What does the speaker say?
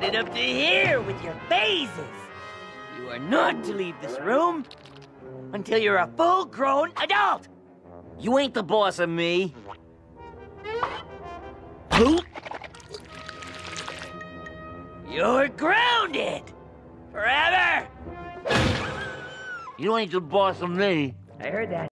got it up to here with your phases. You are not to leave this room until you're a full-grown adult. You ain't the boss of me. Who? You're grounded forever. You ain't the boss of me. I heard that.